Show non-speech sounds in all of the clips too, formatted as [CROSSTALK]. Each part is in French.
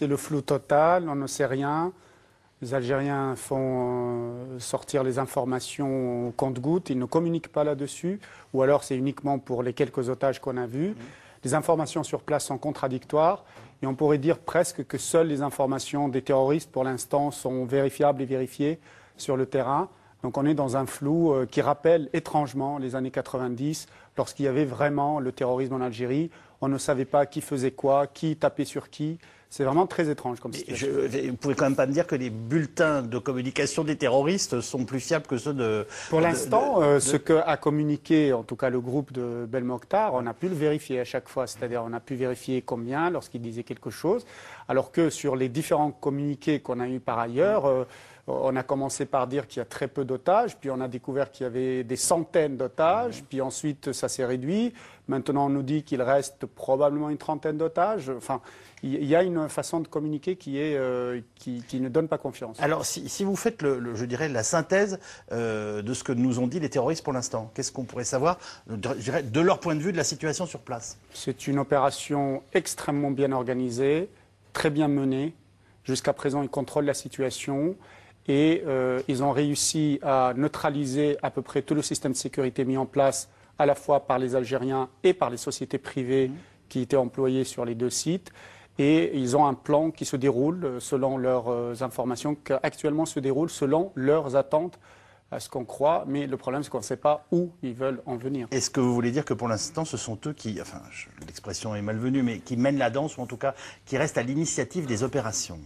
C'est le flou total, on ne sait rien. Les Algériens font euh, sortir les informations au compte-gouttes, ils ne communiquent pas là-dessus, ou alors c'est uniquement pour les quelques otages qu'on a vus. Les informations sur place sont contradictoires, et on pourrait dire presque que seules les informations des terroristes, pour l'instant, sont vérifiables et vérifiées sur le terrain. Donc on est dans un flou euh, qui rappelle étrangement les années 90, lorsqu'il y avait vraiment le terrorisme en Algérie. On ne savait pas qui faisait quoi, qui tapait sur qui. C'est vraiment très étrange comme situation. Je, vous pouvez quand même pas me dire que les bulletins de communication des terroristes sont plus fiables que ceux de. Pour l'instant, euh, ce qu'a communiqué, en tout cas le groupe de Belmokhtar, on a pu le vérifier à chaque fois. C'est-à-dire, on a pu vérifier combien lorsqu'il disait quelque chose. Alors que sur les différents communiqués qu'on a eus par ailleurs, euh, on a commencé par dire qu'il y a très peu d'otages, puis on a découvert qu'il y avait des centaines d'otages, puis ensuite ça s'est réduit. Maintenant, on nous dit qu'il reste probablement une trentaine d'otages. Enfin, il y a une façon de communiquer qui, est, euh, qui, qui ne donne pas confiance. Alors, si, si vous faites, le, le- je dirais, la synthèse euh, de ce que nous ont dit les terroristes pour l'instant, qu'est-ce qu'on pourrait savoir, euh, je dirais, de leur point de vue de la situation sur place? C'est une opération extrêmement bien organisée, très bien menée. Jusqu'à présent, ils contrôlent la situation et euh, ils ont réussi à neutraliser à peu près tout le système de sécurité mis en place à la fois par les Algériens et par les sociétés privées qui étaient employées sur les deux sites. Et ils ont un plan qui se déroule euh, selon leurs euh, informations, qui actuellement se déroule selon leurs attentes, à ce qu'on croit. Mais le problème, c'est qu'on ne sait pas où ils veulent en venir. Est-ce que vous voulez dire que pour l'instant, ce sont eux qui, enfin, l'expression est malvenue, mais qui mènent la danse, ou en tout cas, qui restent à l'initiative des opérations?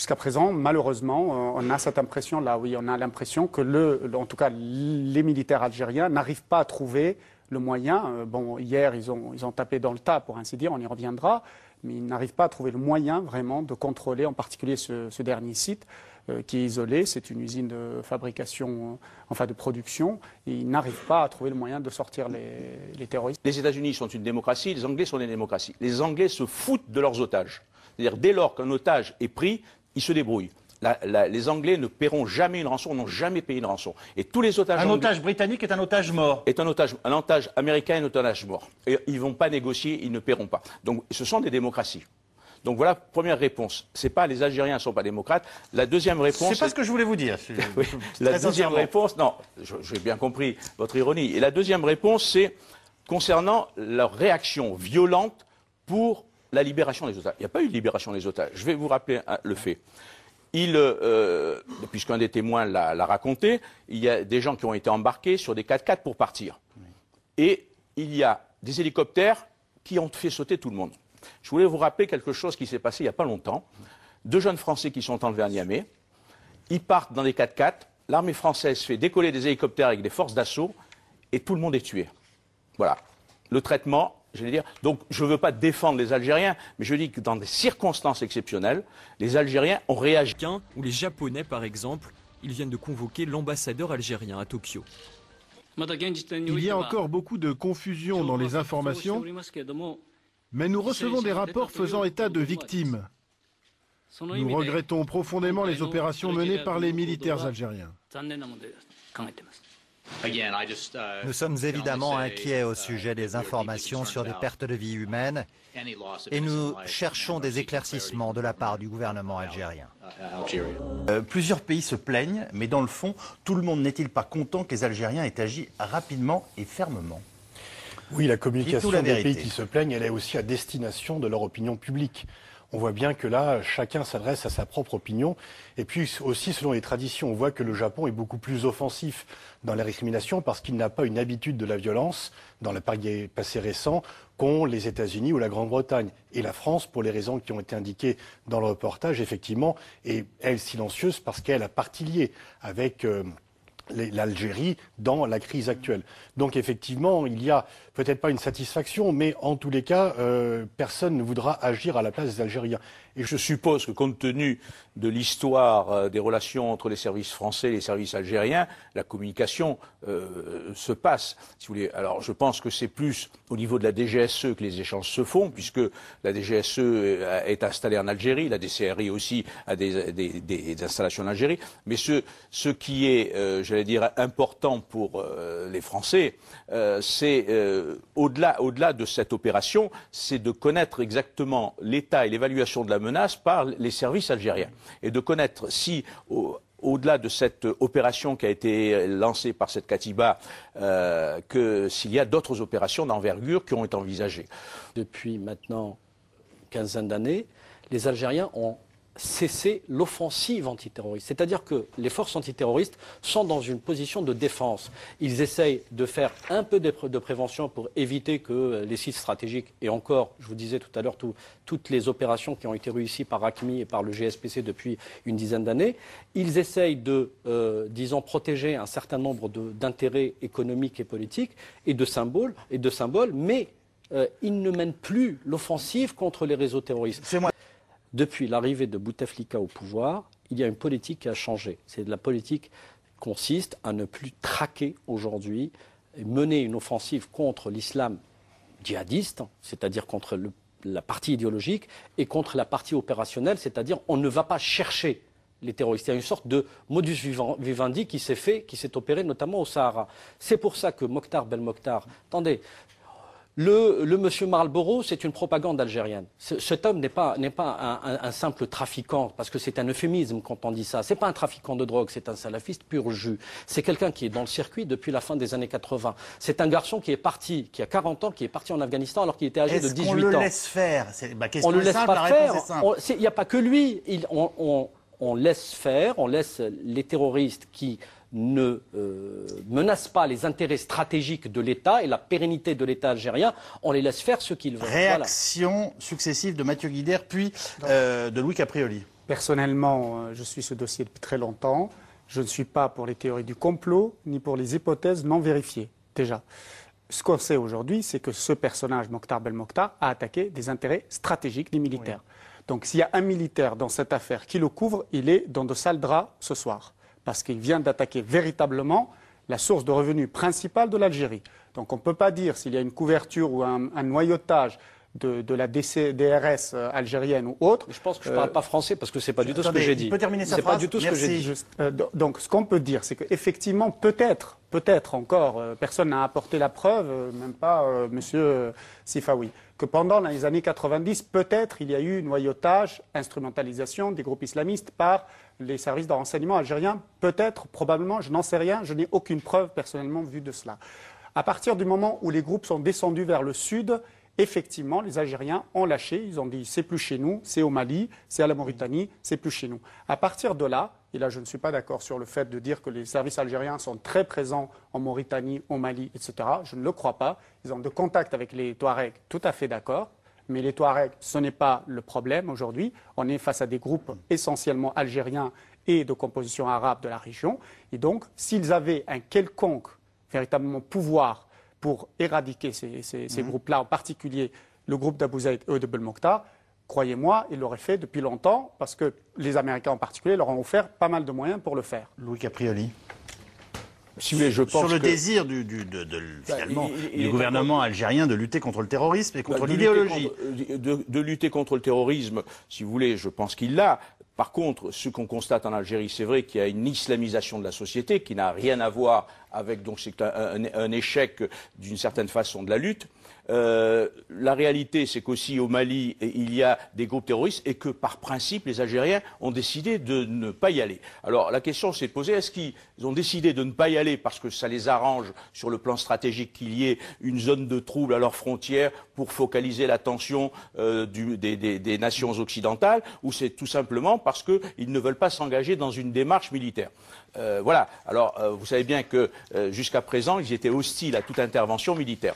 Jusqu'à présent, malheureusement, euh, on a cette impression-là. Oui, on a l'impression que, en tout cas, les militaires algériens n'arrivent pas à trouver le moyen. euh, bon, hier, ils ont, ils ont tapé dans le tas, pour ainsi dire, on y reviendra, mais ils n'arrivent pas à trouver le moyen vraiment de contrôler, en particulier ce, dernier site euh, qui est isolé. C'est une usine de fabrication, enfin de production, et ils n'arrivent pas à trouver le moyen de sortir les terroristes. Les États-Unis sont une démocratie, les Anglais sont des démocraties. Les Anglais se foutent de leurs otages. C'est-à-dire, dès lors qu'un otage est pris, ils se débrouillent. La- la- les Anglais ne paieront jamais une rançon, n'ont jamais payé une rançon. Et tous les otages Un anglais- otage britannique est un otage mort. est un otage, un otage américain est un otage mort. Et ils ne vont pas négocier, ils ne paieront pas. Donc ce sont des démocraties. Donc voilà, première réponse. C'est pas les Algériens ne sont pas démocrates. La deuxième réponse. C'est pas ce que je voulais vous dire. [LAUGHS] Oui. La deuxième réponse, non, j'ai bien compris votre ironie. Et la deuxième réponse, c'est concernant leur réaction violente pour la libération des otages. Il n'y a pas eu de libération des otages. Je vais vous rappeler hein, le fait. Il, euh, puisqu'un des témoins l'a raconté, il y a des gens qui ont été embarqués sur des 4x4 pour partir. Et il y a des hélicoptères qui ont fait sauter tout le monde. Je voulais vous rappeler quelque chose qui s'est passé il n'y a pas longtemps. Deux jeunes Français qui sont enlevés à. Ils partent dans des 4x4. L'armée française fait décoller des hélicoptères avec des forces d'assaut et tout le monde est tué. Voilà. Le traitement, je vais dire. Donc, je ne veux pas défendre les Algériens, mais je dis que dans des circonstances exceptionnelles, les Algériens ont réagi. Ou les Japonais par exemple, ils viennent de convoquer l'ambassadeur algérien à Tokyo. Il y a encore beaucoup de confusion dans les informations, mais nous recevons des rapports faisant état de victimes. Nous regrettons profondément les opérations menées par les militaires algériens. Nous sommes évidemment inquiets au sujet des informations sur des pertes de vie humaines et nous cherchons des éclaircissements de la part du gouvernement algérien. Euh, plusieurs pays se plaignent, mais dans le fond, tout le monde n'est-il pas content que les Algériens aient agi rapidement et fermement? Oui, la communication la des pays qui se plaignent, elle est aussi à destination de leur opinion publique. On voit bien que là, chacun s'adresse à sa propre opinion. Et puis aussi, selon les traditions, on voit que le Japon est beaucoup plus offensif dans la récrimination parce qu'il n'a pas une habitude de la violence, dans le passé récent, qu'ont les États-Unis ou la Grande-Bretagne. Et la France, pour les raisons qui ont été indiquées dans le reportage, effectivement, est, elle, silencieuse parce qu'elle a partie liée avec... euh, l'Algérie dans la crise actuelle. Donc effectivement, il y a peut-être pas une satisfaction, mais en tous les cas, euh, personne ne voudra agir à la place des Algériens. Et je suppose que compte tenu de l'histoire euh, des relations entre les services français et les services algériens, la communication euh, se passe. Alors je pense que c'est plus au niveau de la DGSE que les échanges se font, puisque la DGSE euh, est installée en Algérie, la DCRI aussi a des, des- des installations en Algérie. Mais ce, ce qui est, euh, j'allais dire, important pour les Français, c'est au-delà, au-delà de cette opération, c'est de connaître exactement l'état et l'évaluation de la menace par les services algériens et de connaître si au-delà de cette opération qui a été lancée par cette Katiba, euh, que s'il y a d'autres opérations d'envergure qui ont été envisagées. Depuis maintenant quinzaine d'années, les Algériens ont cesser l'offensive antiterroriste. C'est-à-dire que les forces antiterroristes sont dans une position de défense. Ils essayent de faire un peu de, prévention pour éviter que les sites stratégiques, et encore, je vous disais tout à l'heure, toutes les opérations qui ont été réussies par ACMI et par le GSPC depuis une dizaine d'années, ils essayent de, euh, disons, protéger un certain nombre d'intérêts économiques et politiques et de symboles, et de symboles mais euh, ils ne mènent plus l'offensive contre les réseaux terroristes depuis l'arrivée de Bouteflika au pouvoir, il y a une politique qui a changé. C'est la politique consiste à ne plus traquer aujourd'hui et mener une offensive contre l'islam djihadiste, c'est-à-dire contre la partie idéologique, et contre la partie opérationnelle, c'est-à-dire on ne va pas chercher les terroristes. Il y a une sorte de modus vivendi qui s'est fait, qui s'est opéré notamment au Sahara. C'est pour ça que Mokhtar Belmokhtar, attendez, le, monsieur Marlborough, c'est une propagande algérienne. cet homme n'est pas, un, simple trafiquant, parce que c'est un euphémisme quand on dit ça. C'est pas un trafiquant de drogue, c'est un salafiste pur jus. C'est quelqu'un qui est dans le circuit depuis la fin des années 80. C'est un garçon qui est parti, qui a 40 ans, qui est parti en Afghanistan alors qu'il était âgé de 18 ans. On le laisse faire? On le laisse pas faire. Il n'y a pas que lui. on laisse faire, on laisse les terroristes qui ne euh, menace pas les intérêts stratégiques de l'État et la pérennité de l'État algérien, on les laisse faire ce qu'ils veulent. Réaction successive de Mathieu Guidère, puis euh, de Louis Caprioli. Personnellement, euh, je suis ce dossier depuis très longtemps. Je ne suis pas pour les théories du complot, ni pour les hypothèses non vérifiées, déjà. Ce qu'on sait aujourd'hui, c'est que ce personnage, Mokhtar Belmokhtar, a attaqué des intérêts stratégiques des militaires. Donc s'il y a un militaire dans cette affaire qui le couvre, il est dans de sales draps ce soir parce qu'il vient d'attaquer véritablement la source de revenus principale de l'Algérie. Donc on ne peut pas dire s'il y a une couverture ou un, noyautage de, la DRS euh, algérienne ou autre. Je pense que je ne parle pas français parce que ce n'est pas du tout ce que j'ai dit. peut terminer sa pas du tout ce que j'ai dit. Euh, donc ce qu'on peut dire, c'est qu'effectivement, peut-être, peut-être encore, euh, personne n'a apporté la preuve, même pas M. Sifawi, que pendant les années 90, peut-être il y a eu noyautage, instrumentalisation des groupes islamistes par les services de renseignement algériens Peut-être, probablement, je n'en sais rien, je n'ai aucune preuve personnellement vue de cela. À partir du moment où les groupes sont descendus vers le sud, effectivement, les Algériens ont lâché, ils ont dit c'est plus chez nous, c'est au Mali, c'est à la Mauritanie, c'est plus chez nous. À partir de là, et là je ne suis pas d'accord sur le fait de dire que les services algériens sont très présents en Mauritanie, au Mali, etc. Je ne le crois pas. Ils ont de contact avec les Touaregs, tout à fait d'accord. Mais les Touaregs, ce n'est pas le problème aujourd'hui. On est face à des groupes essentiellement algériens et de composition arabe de la région. Et donc, s'ils avaient un quelconque, véritablement, pouvoir pour éradiquer ces, mhm. groupes-là, en particulier le groupe d'Abu Zaid et de Belmokhtar, croyez-moi, ils l'auraient fait depuis longtemps, parce que les Américains en particulier leur ont offert pas mal de moyens pour le faire. Louis Caprioli je pense sur le désir du, bah, gouvernement algérien de lutter contre le terrorisme et contre bah, l'idéologie. Euh, de, lutter contre le terrorisme, si vous voulez, je pense qu'il l'a. Par contre, ce qu'on constate en Algérie, c'est vrai qu'il y a une islamisation de la société qui n'a rien à voir avec donc c'est un échec d'une certaine façon de la lutte. Euh, la réalité, c'est qu'aussi au Mali, il y a des groupes terroristes et que par principe, les Algériens ont décidé de ne pas y aller. Alors la question s'est posée, est-ce qu'ils ont décidé de ne pas y aller parce que ça les arrange sur le plan stratégique qu'il y ait une zone de trouble à leurs frontières pour focaliser l'attention euh, des, nations occidentales ou c'est tout simplement parce qu'ils ne veulent pas s'engager dans une démarche militaire? Euh, voilà. Alors, vous savez bien que jusqu'à présent, ils étaient hostiles à toute intervention militaire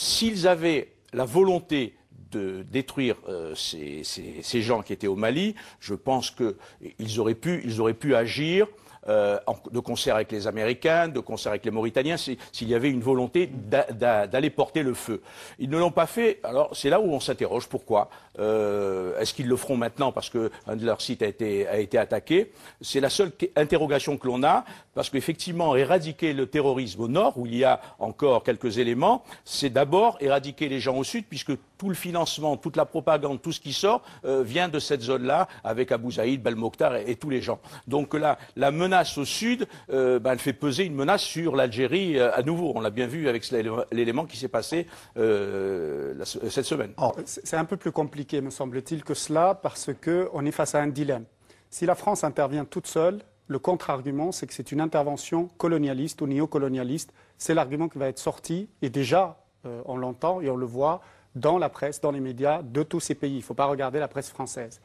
s'ils avaient la volonté de détruire euh, ces, gens qui étaient au Mali, je pense qu'ils auraient pu agir euh, de concert avec les Américains, de concert avec les Mauritaniens, s'il y avait une volonté d'aller porter le feu. Ils ne l'ont pas fait, alors c'est là où on s'interroge pourquoi? Euh, est-ce qu'ils le feront maintenant parce qu'un de leurs sites a été, attaqué? C'est la seule interrogation que l'on a, parce qu'effectivement, éradiquer le terrorisme au nord, où il y a encore quelques éléments, c'est d'abord éradiquer les gens au sud, puisque tout le financement, toute la propagande, tout ce qui sort euh, vient de cette zone-là, avec Abou Zaïd, Belmokhtar et, tous les gens. Donc là, la menace menace au sud, ben, elle fait peser une menace sur l'Algérie à nouveau. On l'a bien vu avec l'élément qui s'est passé cette semaine. C'est un peu plus compliqué, me semble-t-il, que cela, parce qu'on est face à un dilemme. Si la France intervient toute seule, le contre-argument, c'est que c'est une intervention colonialiste ou néocolonialiste. C'est l'argument qui va être sorti, et déjà, euh, on l'entend et on le voit dans la presse, dans les médias de tous ces pays. Il ne faut pas regarder la presse française.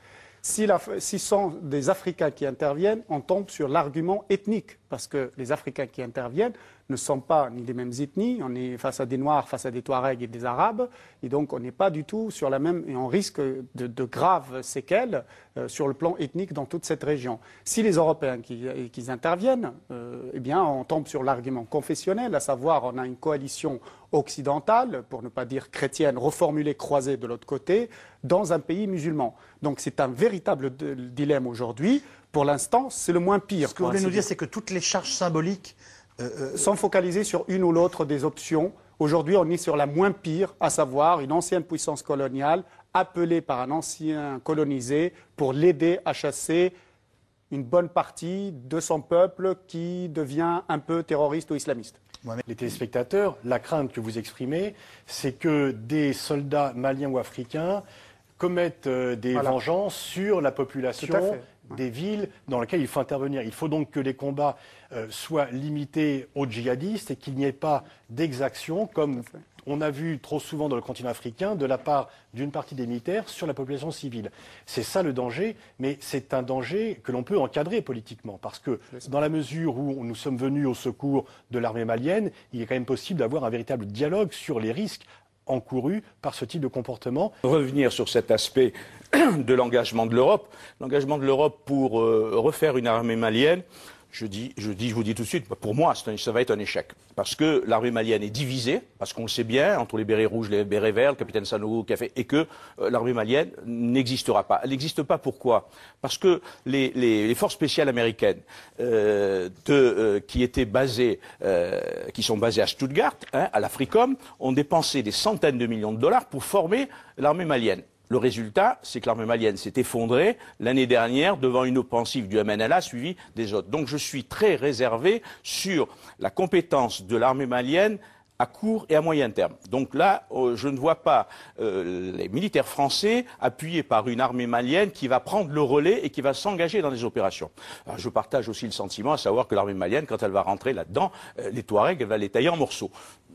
Si, ce sont des Africains qui interviennent, on tombe sur l'argument ethnique, parce que les Africains qui interviennent ne sont pas ni des mêmes ethnies, on est face à des Noirs, face à des Touaregs et des Arabes, et donc on n'est pas du tout sur la même, et on risque de, graves séquelles euh, sur le plan ethnique dans toute cette région. Si les Européens qui, interviennent, euh, eh bien on tombe sur l'argument confessionnel, à savoir on a une coalition occidentale, pour ne pas dire chrétienne, reformulée, croisée de l'autre côté, dans un pays musulman. Donc c'est un véritable dilemme aujourd'hui. Pour l'instant, c'est le moins pire. Ce que vous voulez nous dire, c'est que toutes les charges symboliques euh, euh, sans focaliser sur une ou l'autre des options. Aujourd'hui, on est sur la moins pire, à savoir une ancienne puissance coloniale appelée par un ancien colonisé pour l'aider à chasser une bonne partie de son peuple qui devient un peu terroriste ou islamiste. Les téléspectateurs, la crainte que vous exprimez, c'est que des soldats maliens ou africains commettent euh, des vengeances sur la population des villes dans lesquelles il faut intervenir. Il faut donc que les combats euh, soient limités aux djihadistes et qu'il n'y ait pas d'exaction comme on a vu trop souvent dans le continent africain de la part d'une partie des militaires sur la population civile. C'est ça le danger, mais c'est un danger que l'on peut encadrer politiquement, parce que dans la mesure où nous sommes venus au secours de l'armée malienne, il est quand même possible d'avoir un véritable dialogue sur les risques encourus par ce type de comportement. Revenir sur cet aspect [CLEARS THROAT] de l'engagement de l'Europe, l'engagement de l'Europe pour euh, refaire une armée malienne, je dis, je dis, je vous dis tout de suite, pour moi, ça va être un échec. Parce que l'armée malienne est divisée, parce qu'on le sait bien, entre les bérets rouges, les bérets verts, le capitaine Sanogo fait, et que euh, l'armée malienne n'existera pas. Elle n'existe pas pourquoi? Parce que les, forces spéciales américaines euh, de, qui étaient basées, qui sont basées à Stuttgart, hein, à l'Africom, ont dépensé des centaines de millions de dollars pour former l'armée malienne. Le résultat, c'est que l'armée malienne s'est effondrée l'année dernière devant une offensive du MNLA suivie des autres. Donc je suis très réservé sur la compétence de l'armée malienne à court et à moyen terme. Donc là, euh, je ne vois pas euh, les militaires français appuyés par une armée malienne qui va prendre le relais et qui va s'engager dans des opérations. je partage aussi le sentiment à savoir que l'armée malienne, quand elle va rentrer là-dedans, euh, les Touaregs, elle va les tailler en morceaux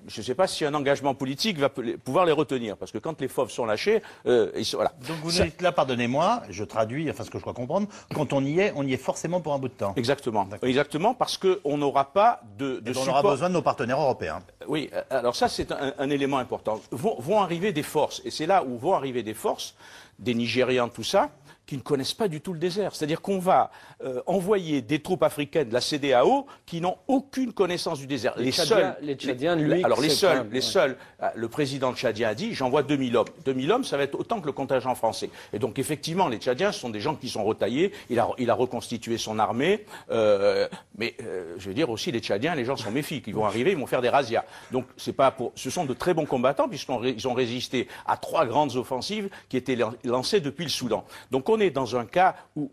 je ne sais pas si un engagement politique va pouvoir les retenir, parce que quand les fauves sont lâchés, euh, ils sont, voilà. Donc vous dites là, pardonnez-moi, je traduis, enfin ce que je crois comprendre, quand on y est, on y est forcément pour un bout de temps. Exactement, exactement, parce qu'on n'aura pas de, de on aura besoin de nos partenaires européens. Oui, alors ça c'est un, élément important. vont arriver des forces, et c'est là où vont arriver des forces, des Nigérians, tout ça, qui ne connaissent pas du tout le désert. C'est-à-dire qu'on va euh, envoyer des troupes africaines de la CDAO qui n'ont aucune connaissance du désert. Les, seuls, les Tchadiens, lui, alors les seuls, les seuls, euh, le président tchadien a dit, j'envoie 2000 hommes. 2000 hommes, ça va être autant que le contingent français. Et donc effectivement, les Tchadiens sont des gens qui sont retaillés. Il a, il a reconstitué son armée, euh, mais je veux dire aussi les Tchadiens, les gens sont méfiants. Ils vont arriver, ils vont faire des razzias. Donc c'est pas pour, ce sont de très bons combattants puisqu'ils ont résisté à trois grandes offensives qui étaient lancées depuis le Soudan. Donc on est dans un cas où,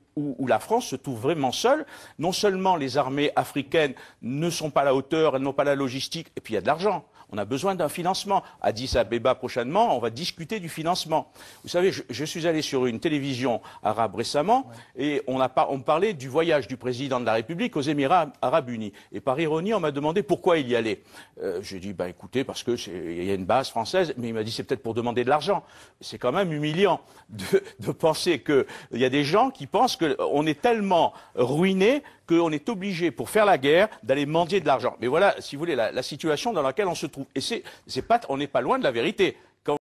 la France se trouve vraiment seule. Non seulement les armées africaines ne sont pas à la hauteur, elles n'ont pas la logistique, et puis il y a de l'argent. On a besoin d'un financement. À Addis Abeba prochainement, on va discuter du financement. Vous savez, je, suis allé sur une télévision arabe récemment et on, a on parlait du voyage du président de la République aux Émirats arabes unis. Et par ironie, on m'a demandé pourquoi il y allait. Euh, J'ai dit, bah écoutez, parce qu'il y a une base française, mais il m'a dit c'est peut-être pour demander de l'argent. C'est quand même humiliant de, de penser qu'il y a des gens qui pensent qu'on est tellement ruiné qu'on est obligé, pour faire la guerre, d'aller mendier de l'argent. Mais voilà, si vous voulez, la, situation dans laquelle on se trouve. Et c'est, pas, on n'est pas loin de la vérité.